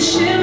send